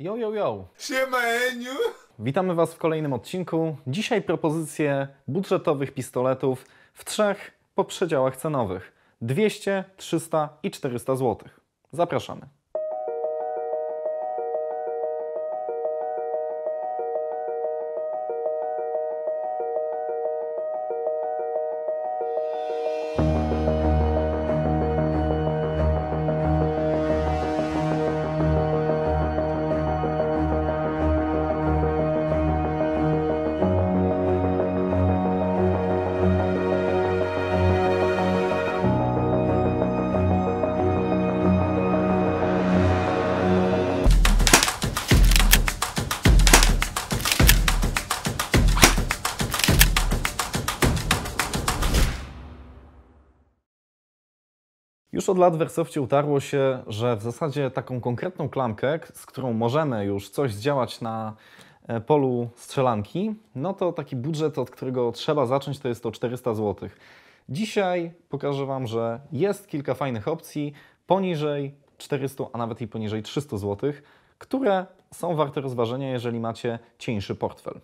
Yo, yo, yo! Siema Eniu! Witamy Was w kolejnym odcinku. Dzisiaj propozycje budżetowych pistoletów w trzech podprzedziałach cenowych: 200, 300 i 400 zł. Zapraszamy. Już od lat w Airsoftcie utarło się, że w zasadzie taką konkretną klamkę, z którą możemy już coś zdziałać na e, polu strzelanki, no to taki budżet, od którego trzeba zacząć, to jest to 400 zł. Dzisiaj pokażę Wam, że jest kilka fajnych opcji poniżej 400, a nawet i poniżej 300 zł, które są warte rozważenia, jeżeli macie cieńszy portfel.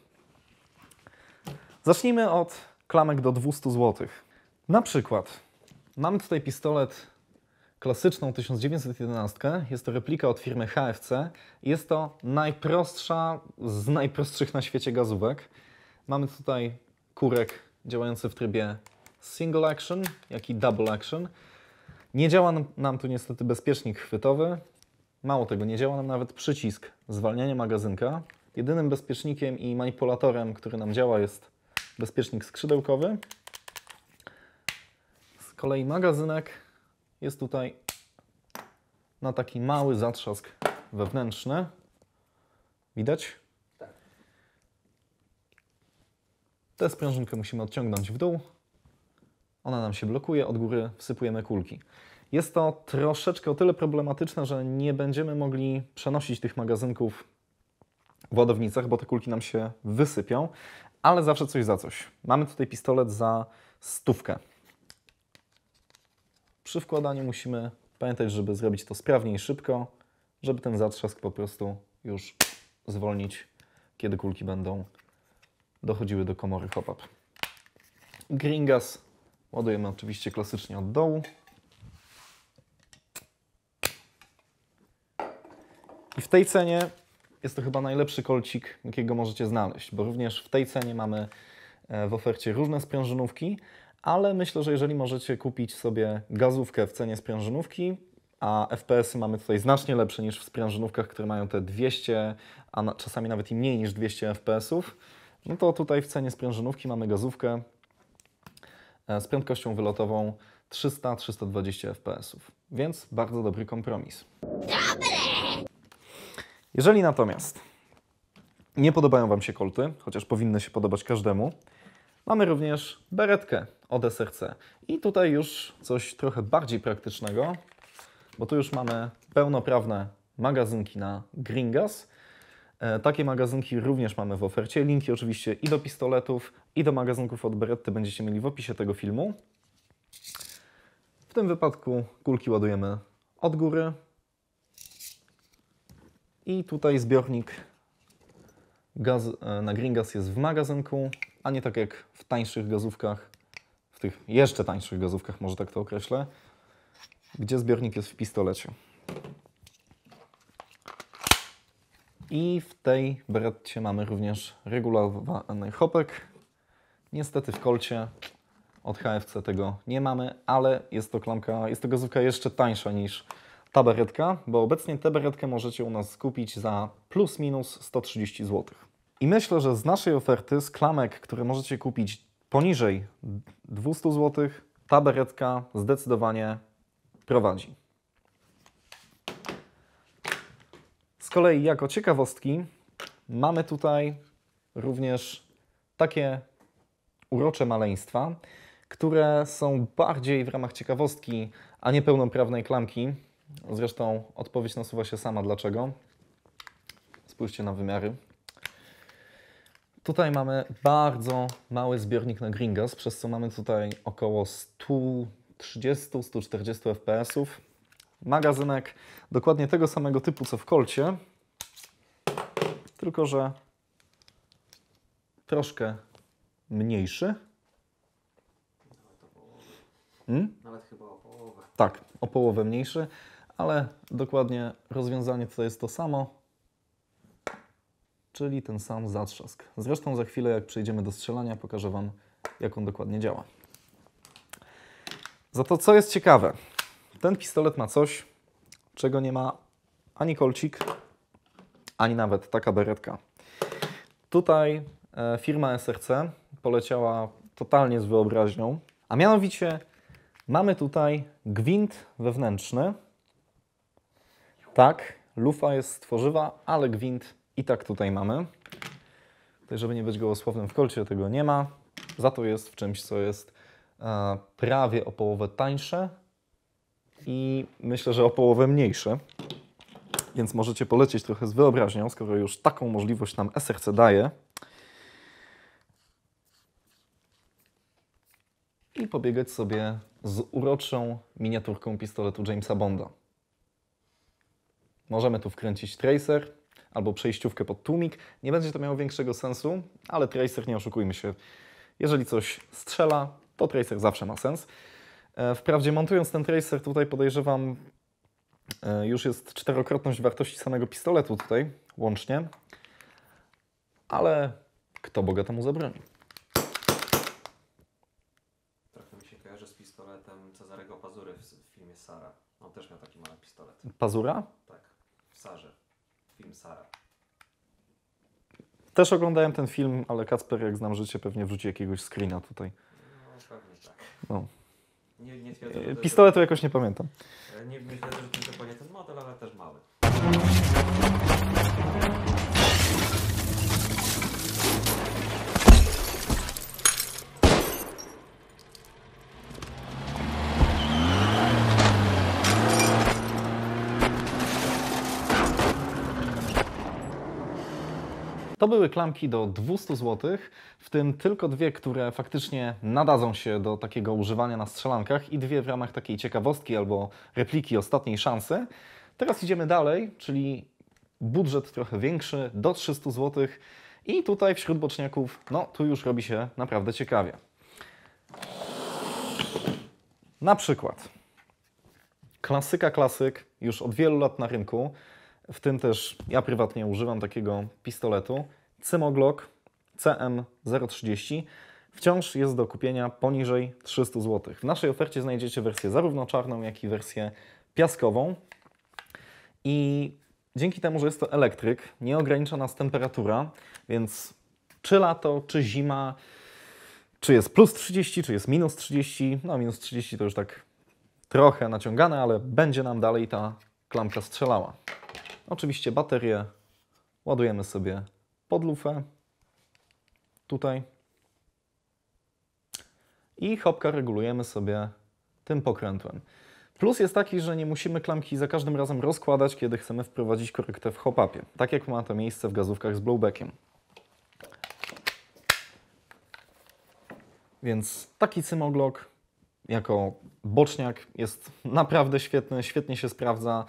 Zacznijmy od klamek do 200 zł. Na przykład Mamy tutaj pistolet klasyczną 1911. Jest to replika od firmy HFC. Jest to najprostsza z najprostszych na świecie gazówek. Mamy tutaj kurek działający w trybie single action, jak i double action. Nie działa nam, tu niestety bezpiecznik chwytowy. Mało tego, nie działa nam nawet przycisk zwalniania magazynka. Jedynym bezpiecznikiem i manipulatorem, który nam działa jest bezpiecznik skrzydełkowy. Z kolei magazynek jest tutaj na taki mały zatrzask wewnętrzny. Widać? Tę sprężynkę musimy odciągnąć w dół. Ona nam się blokuje, od góry wsypujemy kulki. Jest to troszeczkę o tyle problematyczne, że nie będziemy mogli przenosić tych magazynków w ładownicach, bo te kulki nam się wysypią, ale zawsze coś za coś. Mamy tutaj pistolet za stówkę. Przy wkładaniu musimy pamiętać, żeby zrobić to sprawnie i szybko, żeby ten zatrzask po prostu już zwolnić, kiedy kulki będą dochodziły do komory hop-up. Gringas ładujemy oczywiście klasycznie od dołu. I w tej cenie jest to chyba najlepszy kolcik, jakiego możecie znaleźć, bo również w tej cenie mamy e, w ofercie różne sprężynówki, ale myślę, że jeżeli możecie kupić sobie gazówkę w cenie sprężynówki, a FPS-y mamy tutaj znacznie lepsze niż w sprężynówkach, które mają te 200, a czasami nawet i mniej niż 200 FPS-ów, no to tutaj w cenie sprężynówki mamy gazówkę e, z prędkością wylotową 300-320 FPS-ów, więc bardzo dobry kompromis. Jeżeli natomiast nie podobają Wam się kolty, chociaż powinny się podobać każdemu, mamy również beretkę od SRC. I tutaj już coś trochę bardziej praktycznego, bo tu już mamy pełnoprawne magazynki na Gringas. E, Takie magazynki również mamy w ofercie. Linki oczywiście i do pistoletów, i do magazynków od Beretty będziecie mieli w opisie tego filmu. W tym wypadku kulki ładujemy od góry. I tutaj zbiornik gaz, e, na Gringas jest w magazynku, a nie tak jak w tańszych gazówkach, w tych jeszcze tańszych gazówkach, może tak to określę, gdzie zbiornik jest w pistolecie. I w tej beretcie mamy również regulowany hopek. Niestety w kolcie od HFC tego nie mamy, ale jest to klamka, jest to gazówka jeszcze tańsza niż ta beretka, bo obecnie tę beretkę możecie u nas kupić za plus minus 130 zł. I myślę, że z naszej oferty, z klamek, które możecie kupić poniżej 200 zł, ta beretka zdecydowanie prowadzi. Z kolei jako ciekawostki mamy tutaj również takie urocze maleństwa, które są bardziej w ramach ciekawostki, a nie pełnoprawnej klamki. Zresztą odpowiedź nasuwa się sama dlaczego. Spójrzcie na wymiary. Tutaj mamy bardzo mały zbiornik na Gringas, przez co mamy tutaj około 130-140 fps. Magazynek dokładnie tego samego typu co w kolcie. tylko że troszkę mniejszy. Hmm? Nawet chyba o połowę. Tak, o połowę mniejszy, ale dokładnie rozwiązanie tutaj jest to samo, czyli ten sam zatrzask. Zresztą za chwilę, jak przejdziemy do strzelania, pokażę Wam, jak on dokładnie działa. Za to, co jest ciekawe, ten pistolet ma coś, czego nie ma ani kolcik, ani nawet taka beretka. Tutaj e, firma SRC poleciała totalnie z wyobraźnią, a mianowicie mamy tutaj gwint wewnętrzny. Tak, lufa jest z tworzywa, ale gwint i tak tutaj mamy. Tutaj, żeby nie być gołosłownym w kolcie, tego nie ma. Za to jest w czymś, co jest e, prawie o połowę tańsze i myślę, że o połowę mniejsze. Więc możecie polecieć trochę z wyobraźnią, skoro już taką możliwość nam SRC daje. I pobiegać sobie z uroczą miniaturką pistoletu Jamesa Bonda. Możemy tu wkręcić tracer albo przejściówkę pod tłumik. Nie będzie to miało większego sensu, ale tracer, nie oszukujmy się, jeżeli coś strzela, to tracer zawsze ma sens. E, Wprawdzie montując ten tracer tutaj podejrzewam e, już jest czterokrotność wartości samego pistoletu tutaj łącznie, ale kto Boga temu zabroni? Trochę mi się kojarzy z pistoletem Cezarego Pazury w, w filmie Sara. On też miał taki mały pistolet. Pazura? Tak, w Sarze. Film Sara. Też oglądałem ten film, ale Kacper, jak znam życie, pewnie wrzuci jakiegoś screena tutaj. No pewnie tak. No. Nie, nie twierdzę, E, że to- Pistoletu jakoś nie pamiętam. że- Nie, nie twierdzę, że to jest dokładnie ten model, ale też mały. To były klamki do 200 zł, w tym tylko dwie, które faktycznie nadadzą się do takiego używania na strzelankach i dwie w ramach takiej ciekawostki albo repliki ostatniej szansy. Teraz idziemy dalej, czyli budżet trochę większy, do 300 zł i tutaj wśród boczniaków, no tu już robi się naprawdę ciekawie. Na przykład klasyka klasyk, już od wielu lat na rynku, w tym też ja prywatnie używam takiego pistoletu, Cymoglock CM030. Wciąż jest do kupienia poniżej 300 zł. W naszej ofercie znajdziecie wersję zarówno czarną, jak i wersję piaskową. I dzięki temu, że jest to elektryk, nie ogranicza nas temperatura, więc czy lato, czy zima, czy jest plus 30, czy jest minus 30, no minus 30 to już tak trochę naciągane, ale będzie nam dalej ta klamka strzelała. Oczywiście baterię ładujemy sobie pod lufę, tutaj. I chopka regulujemy sobie tym pokrętłem. Plus jest taki, że nie musimy klamki za każdym razem rozkładać, kiedy chcemy wprowadzić korektę w hop-upie, tak jak ma to miejsce w gazówkach z blowbackiem. Więc taki cymoglock jako boczniak jest naprawdę świetny, świetnie się sprawdza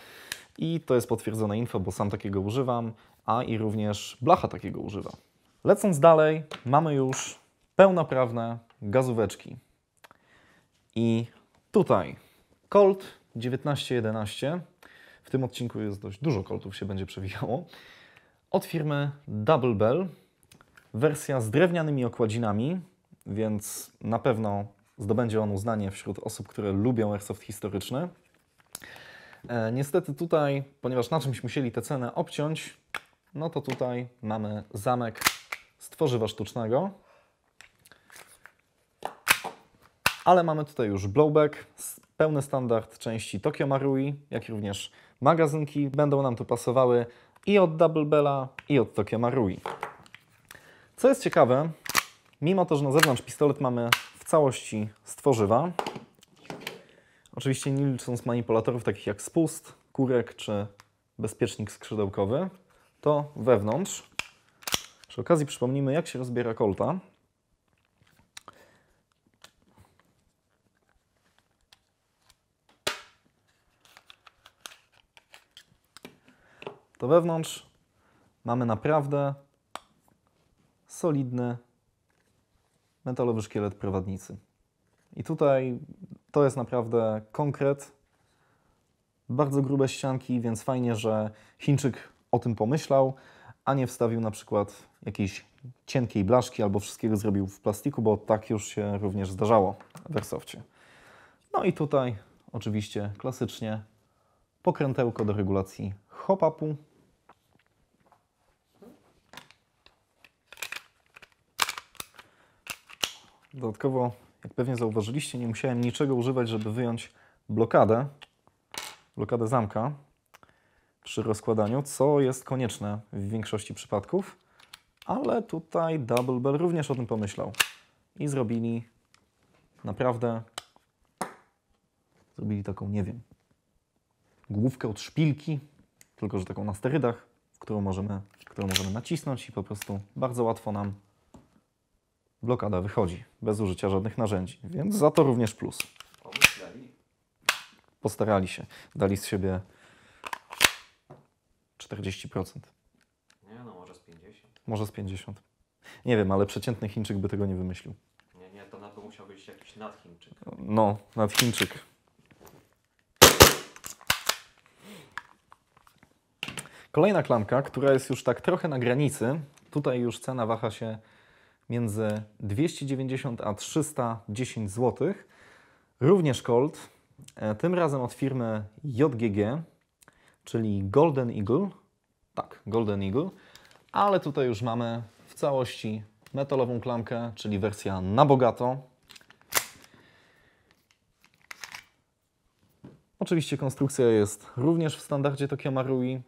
i to jest potwierdzone info, bo sam takiego używam, a i również blacha takiego używa. Lecąc dalej, mamy już pełnoprawne gazóweczki. I tutaj Colt 1911. W tym odcinku jest dość dużo Coltów się będzie przewijało. Od firmy Double Bell. Wersja z drewnianymi okładzinami, więc na pewno zdobędzie on uznanie wśród osób, które lubią airsoft historyczny. E, niestety tutaj, ponieważ na czymś musieli tę cenę obciąć, no to tutaj mamy zamek z tworzywa sztucznego. Ale mamy tutaj już blowback, pełny standard części Tokyo Marui, jak również magazynki będą nam tu pasowały i od Double Bella, i od Tokyo Marui. Co jest ciekawe, mimo to, że na zewnątrz pistolet mamy w całości z tworzywa, oczywiście nie licząc manipulatorów takich jak spust, kurek czy bezpiecznik skrzydełkowy, to wewnątrz, przy okazji przypomnijmy jak się rozbiera kolta. To wewnątrz mamy naprawdę solidny metalowy szkielet prowadnicy. I tutaj to jest naprawdę konkret, bardzo grube ścianki, więc fajnie, że Chińczyk o tym pomyślał, a nie wstawił na przykład jakiejś cienkiej blaszki albo wszystkiego zrobił w plastiku, bo tak już się również zdarzało w Airsoftie. No i tutaj oczywiście klasycznie pokrętełko do regulacji hop-upu. Dodatkowo, jak pewnie zauważyliście, nie musiałem niczego używać, żeby wyjąć blokadę, blokadę zamka przy rozkładaniu, co jest konieczne w większości przypadków, ale tutaj Double Bell również o tym pomyślał i zrobili naprawdę zrobili taką, nie wiem, główkę od szpilki, tylko że taką na sterydach, w którą możemy, którą możemy nacisnąć i po prostu bardzo łatwo nam blokada wychodzi, bez użycia żadnych narzędzi, więc za to również plus. Postarali się, dali z siebie 40%, Nie no, może z 50. może z 50%. Nie wiem, ale przeciętny Chińczyk by tego nie wymyślił. Nie, nie, to na to musiał być jakiś nadchińczyk. No, nad Chińczyk. Kolejna klamka, która jest już tak trochę na granicy. Tutaj już cena waha się między 290 a 310 zł. Również Colt, e, tym razem od firmy JGG, czyli Golden Eagle. Tak, Golden Eagle, ale tutaj już mamy w całości metalową klamkę, czyli wersja na bogato. Oczywiście konstrukcja jest również w standardzie Tokio Marui.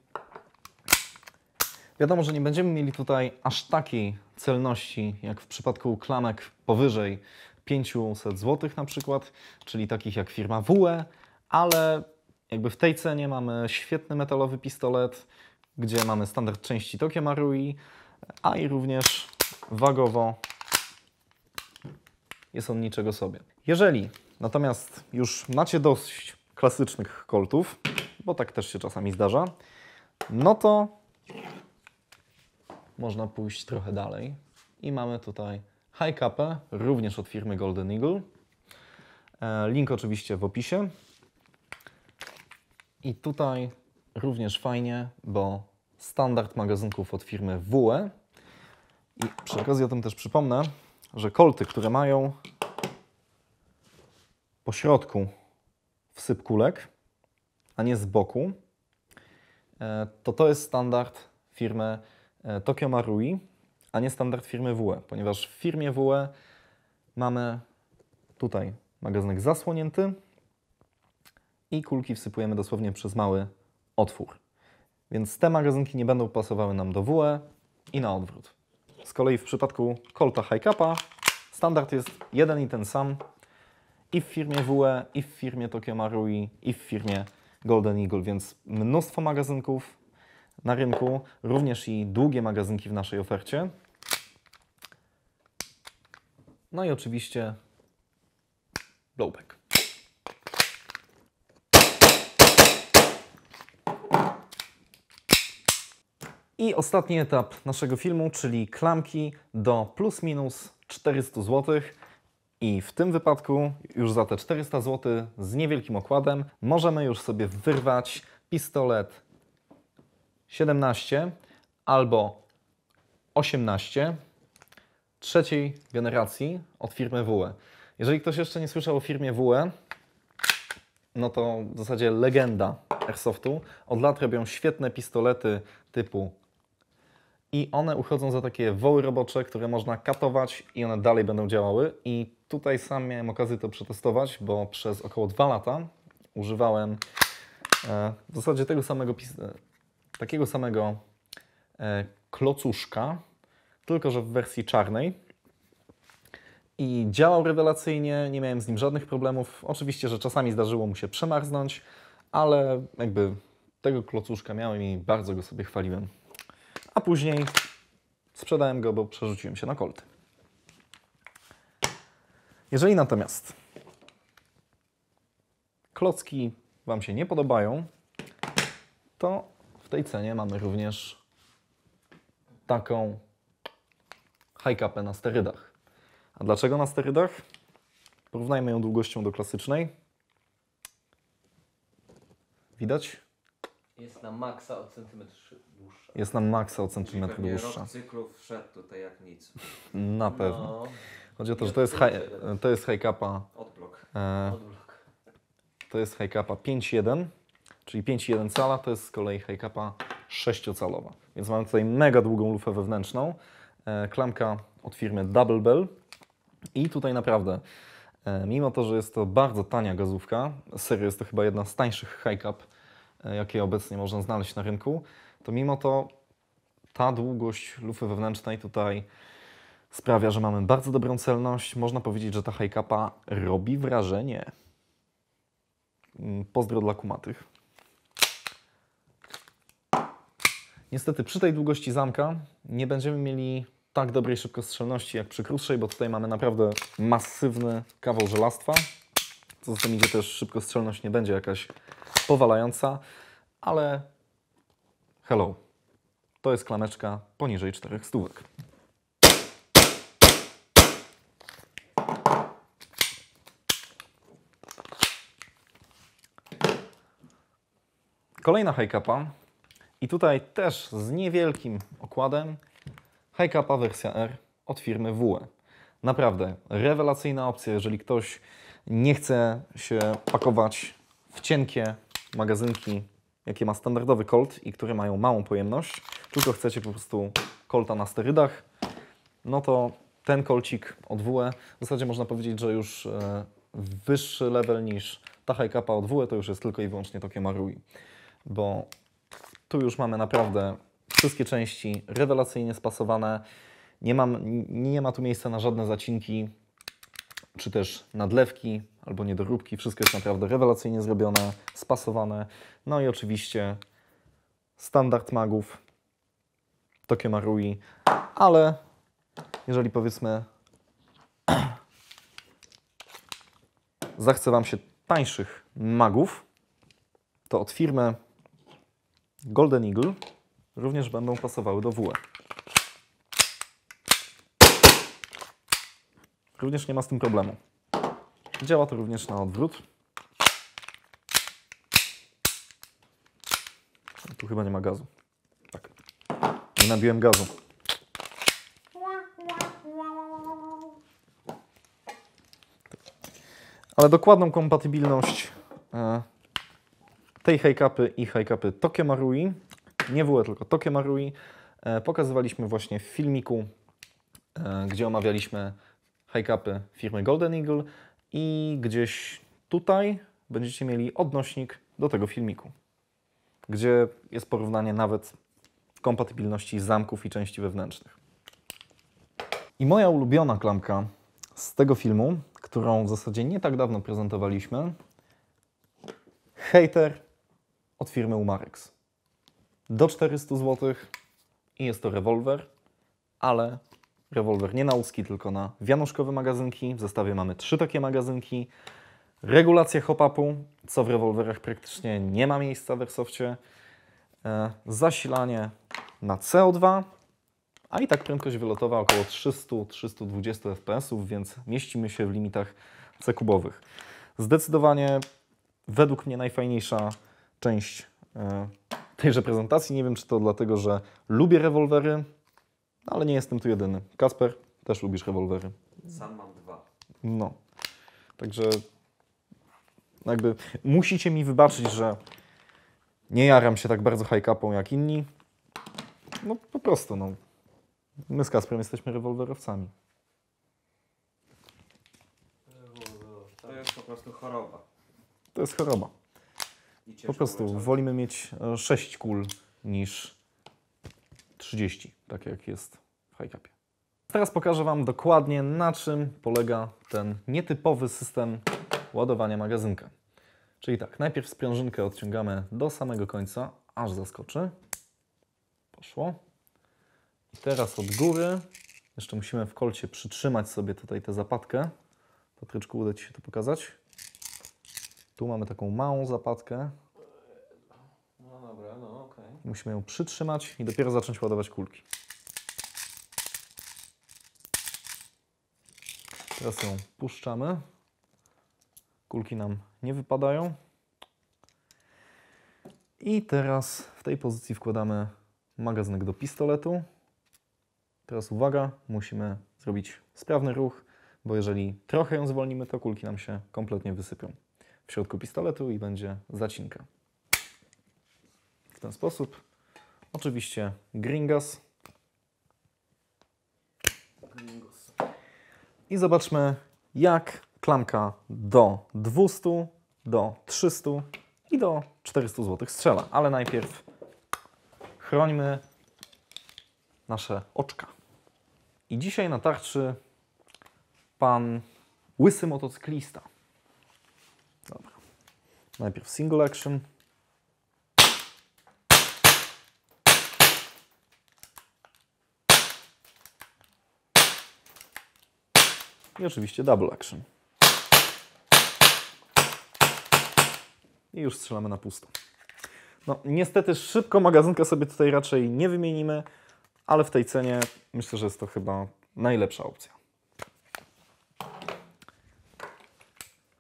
Wiadomo, że nie będziemy mieli tutaj aż takiej celności, jak w przypadku klamek powyżej 500 zł na przykład, czyli takich jak firma WE, ale jakby w tej cenie mamy świetny metalowy pistolet, gdzie mamy standard części Tokio Marui, a i również wagowo jest on niczego sobie. Jeżeli natomiast już macie dość klasycznych koltów, bo tak też się czasami zdarza, no to można pójść trochę dalej i mamy tutaj high capę, również od firmy Golden Eagle. E, Link oczywiście w opisie. I tutaj również fajnie, bo standard magazynków od firmy WE. I przy okazji o tym też przypomnę, że kolty, które mają po środku wsyp kulek, a nie z boku, e, to to jest standard firmy Tokio Marui, a nie standard firmy WE, ponieważ w firmie WE mamy tutaj magazynek zasłonięty i kulki wsypujemy dosłownie przez mały otwór. Więc te magazynki nie będą pasowały nam do WE i na odwrót. Z kolei w przypadku Colta High Capa standard jest jeden i ten sam i w firmie WE, i w firmie Tokio Marui, i w firmie Golden Eagle, więc mnóstwo magazynków na rynku, również i długie magazynki w naszej ofercie. No i oczywiście blowback. I ostatni etap naszego filmu, czyli klamki do plus minus 400 zł. I w tym wypadku już za te 400 zł z niewielkim okładem możemy już sobie wyrwać pistolet 17 albo 18 trzeciej generacji od firmy WE. Jeżeli ktoś jeszcze nie słyszał o firmie WE, no to w zasadzie legenda Airsoftu. Od lat robią świetne pistolety typu i one uchodzą za takie woły robocze, które można katować i one dalej będą działały. I tutaj sam miałem okazję to przetestować, bo przez około dwa lata używałem e, w zasadzie tego samego, pis- e, takiego samego e, klocuszka, tylko że w wersji czarnej. I działał rewelacyjnie, nie miałem z nim żadnych problemów. Oczywiście, że czasami zdarzyło mu się przemarznąć, ale jakby tego klocuszka miałem i bardzo go sobie chwaliłem. A później sprzedałem go, bo przerzuciłem się na kolty. Jeżeli natomiast klocki Wam się nie podobają, to w tej cenie mamy również taką high capę na sterydach. A dlaczego na sterydach? Porównajmy ją długością do klasycznej. Widać? Jest na maksa o centymetr dłuższa. Jest nam maksa o centymetr dłuższa. rok cyklu wszedł tutaj jak nic. Na pewno. No, Chodzi o to, że to jest, to high, to jest high capa, Odblok. e, odblok. to jest high capa 5.1, czyli 5.1 cala, to jest z kolei high capa 6-calowa. Więc mamy tutaj mega długą lufę wewnętrzną, e, klamka od firmy Double Bell i tutaj naprawdę, e, mimo to, że jest to bardzo tania gazówka, serio jest to chyba jedna z tańszych high cap, e, jakie obecnie można znaleźć na rynku, to mimo to ta długość lufy wewnętrznej tutaj sprawia, że mamy bardzo dobrą celność. Można powiedzieć, że ta high capa robi wrażenie. Mm, Pozdro dla kumatych. Niestety przy tej długości zamka nie będziemy mieli tak dobrej szybkostrzelności jak przy krótszej, bo tutaj mamy naprawdę masywny kawał żelastwa. Co za tym idzie też szybkostrzelność nie będzie jakaś powalająca, ale hello, to jest klameczka poniżej 4 stówek. Kolejna high capa i tutaj też z niewielkim okładem. High capa wersja R od firmy WE. Naprawdę rewelacyjna opcja, jeżeli ktoś nie chce się pakować w cienkie magazynki, jakie ma standardowy Colt i które mają małą pojemność, tylko chcecie po prostu Colta na sterydach, no to ten kolcik od WE, w zasadzie można powiedzieć, że już e, wyższy level niż ta high capa od WE to już jest tylko i wyłącznie Tokio Marui, bo tu już mamy naprawdę wszystkie części rewelacyjnie spasowane, nie, mam, nie ma tu miejsca na żadne zacinki, czy też nadlewki albo niedoróbki, wszystko jest naprawdę rewelacyjnie zrobione, spasowane, no i oczywiście standard magów Tokio Marui, ale jeżeli powiedzmy zachce Wam się tańszych magów, to od firmy Golden Eagle również będą pasowały do WE. Również nie ma z tym problemu. Działa to również na odwrót. Tu chyba nie ma gazu. Tak. Nie nabiłem gazu. Ale dokładną kompatybilność e, tej high-capy i high-capy Tokio Marui, nie WE, tylko Tokio Marui, e, pokazywaliśmy właśnie w filmiku, e, gdzie omawialiśmy high-capy firmy Golden Eagle i gdzieś tutaj będziecie mieli odnośnik do tego filmiku, gdzie jest porównanie nawet kompatybilności zamków i części wewnętrznych. I moja ulubiona klamka z tego filmu, którą w zasadzie nie tak dawno prezentowaliśmy, Hater od firmy Umarex. Do 400 zł i jest to rewolwer, ale rewolwer nie na łuski, tylko na wianuszkowe magazynki. W zestawie mamy trzy takie magazynki. Regulacja hop-upu, co w rewolwerach praktycznie nie ma miejsca w Airsoftie. E, zasilanie na CO2, a i tak prędkość wylotowa około 300-320 fps, więc mieścimy się w limitach C-kubowych. Zdecydowanie według mnie najfajniejsza część e, tejże prezentacji. Nie wiem, czy to dlatego, że lubię rewolwery, ale nie jestem tu jedyny. Kasper, też lubisz rewolwery. Sam mam dwa. No. Także jakby musicie mi wybaczyć, że nie jaram się tak bardzo high-capą jak inni. No po prostu, no. My z Kasprem jesteśmy rewolwerowcami. To jest po prostu choroba. To jest choroba. Po prostu wolimy mieć 6 kul niż 30, tak jak jest w high-capie. Teraz pokażę Wam dokładnie, na czym polega ten nietypowy system ładowania magazynka. Czyli tak, najpierw sprężynkę odciągamy do samego końca, aż zaskoczy. Poszło. I teraz od góry, jeszcze musimy w kolcie przytrzymać sobie tutaj tę zapadkę. Patryczku, uda Ci się to pokazać? Tu mamy taką małą zapadkę. No dobra, no okej. Okay. Musimy ją przytrzymać i dopiero zacząć ładować kulki. Teraz ją puszczamy. Kulki nam nie wypadają. I teraz w tej pozycji wkładamy magazynek do pistoletu. Teraz uwaga, musimy zrobić sprawny ruch, bo jeżeli trochę ją zwolnimy, to kulki nam się kompletnie wysypią w środku pistoletu i będzie zacinka. W ten sposób. Oczywiście gringas. I zobaczmy, jak klamka do 200, do 300 i do 400 zł strzela. Ale najpierw chrońmy nasze oczka. I dzisiaj na tarczy pan łysy motocyklista. Najpierw single action. I oczywiście double action. I już strzelamy na pusto. No, niestety szybko magazynka sobie tutaj raczej nie wymienimy, ale w tej cenie myślę, że jest to chyba najlepsza opcja.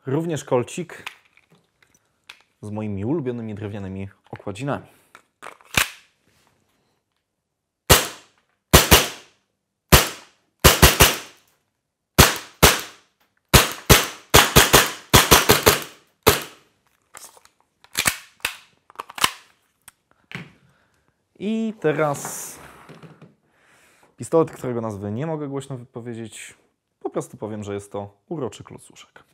Również kolcik z moimi ulubionymi drewnianymi okładzinami. I teraz pistolet, którego nazwy nie mogę głośno wypowiedzieć. Po prostu powiem, że jest to uroczy klocuszek.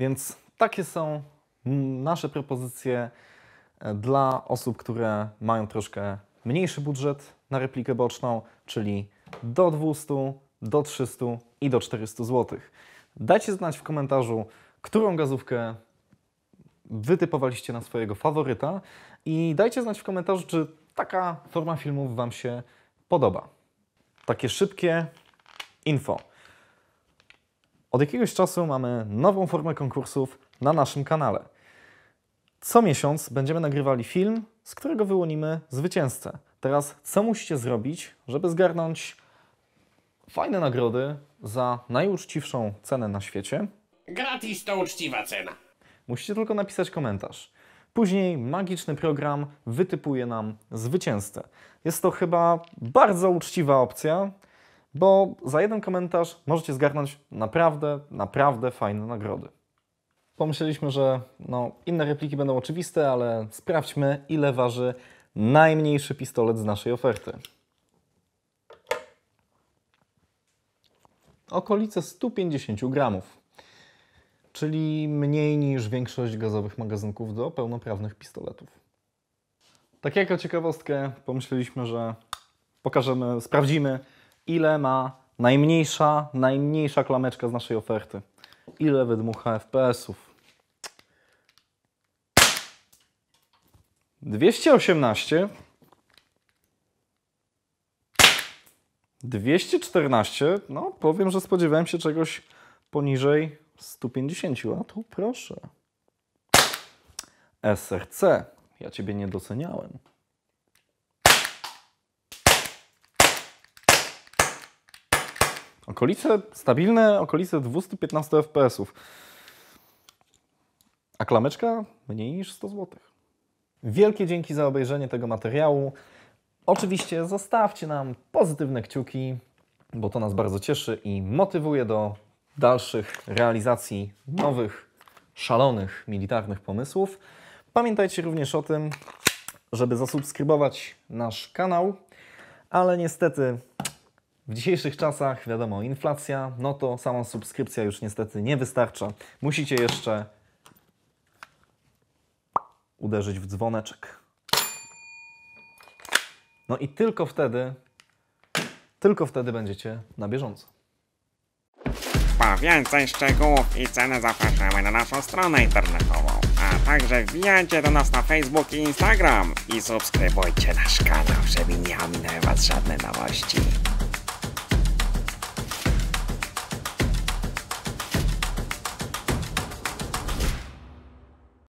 Więc takie są nasze propozycje e, dla osób, które mają troszkę mniejszy budżet na replikę boczną, czyli do 200, do 300 i do 400 zł. Dajcie znać w komentarzu, którą gazówkę wytypowaliście na swojego faworyta i dajcie znać w komentarzu, czy taka forma filmów Wam się podoba. Takie szybkie info. Od jakiegoś czasu mamy nową formę konkursów na naszym kanale. Co miesiąc będziemy nagrywali film, z którego wyłonimy zwycięzcę. Teraz, co musicie zrobić, żeby zgarnąć fajne nagrody za najuczciwszą cenę na świecie? Gratis to uczciwa cena. Musicie tylko napisać komentarz. Później magiczny program wytypuje nam zwycięzcę. Jest to chyba bardzo uczciwa opcja, bo za jeden komentarz możecie zgarnąć naprawdę, naprawdę fajne nagrody. Pomyśleliśmy, że no, inne repliki będą oczywiste, ale sprawdźmy, ile waży najmniejszy pistolet z naszej oferty. Okolice 150 gramów, czyli mniej niż większość gazowych magazynków do pełnoprawnych pistoletów. Tak jako ciekawostkę pomyśleliśmy, że pokażemy, sprawdzimy, ile ma najmniejsza, najmniejsza klameczka z naszej oferty. Ile wydmucha FPS-ów. 218 214, no powiem, że spodziewałem się czegoś poniżej 150, a tu proszę. SRC, ja Ciebie nie doceniałem. Okolice, stabilne okolice 215 FPS-ów. A klameczka mniej niż 100 zł. Wielkie dzięki za obejrzenie tego materiału. Oczywiście zostawcie nam pozytywne kciuki, bo to nas bardzo cieszy i motywuje do dalszych realizacji nowych, szalonych, militarnych pomysłów. Pamiętajcie również o tym, żeby zasubskrybować nasz kanał, ale niestety w dzisiejszych czasach, wiadomo, inflacja, no to sama subskrypcja już niestety nie wystarcza. Musicie jeszcze uderzyć w dzwoneczek. No i tylko wtedy, tylko wtedy będziecie na bieżąco. Po więcej szczegółów i ceny zapraszamy na naszą stronę internetową, a także wbijajcie do nas na Facebook i Instagram i subskrybujcie nasz kanał, żeby nie ominęły Was żadne nowości.